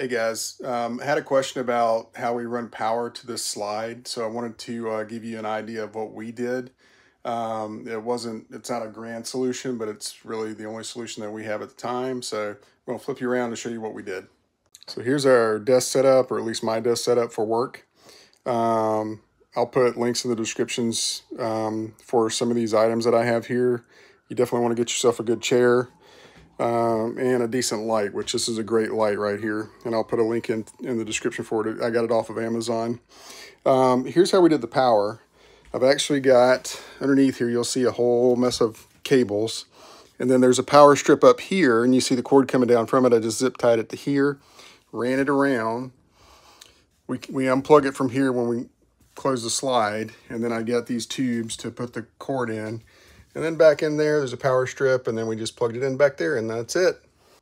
Hey guys, um, I had a question about how we run power to this slide. So I wanted to uh, give you an idea of what we did. Um, it wasn't, it's not a grand solution, but it's really the only solution that we have at the time. So I'm gonna flip you around to show you what we did. So here's our desk setup, or at least my desk setup for work. Um, I'll put links in the descriptions um, for some of these items that I have here. You definitely wanna get yourself a good chair um, and a decent light, which this is a great light right here. And I'll put a link in, in the description for it. I got it off of Amazon. Um, here's how we did the power. I've actually got, underneath here, you'll see a whole mess of cables. And then there's a power strip up here, and you see the cord coming down from it. I just zip tied it to here, ran it around. We, we unplug it from here when we close the slide, and then I got these tubes to put the cord in. And then back in there, there's a power strip, and then we just plugged it in back there, and that's it.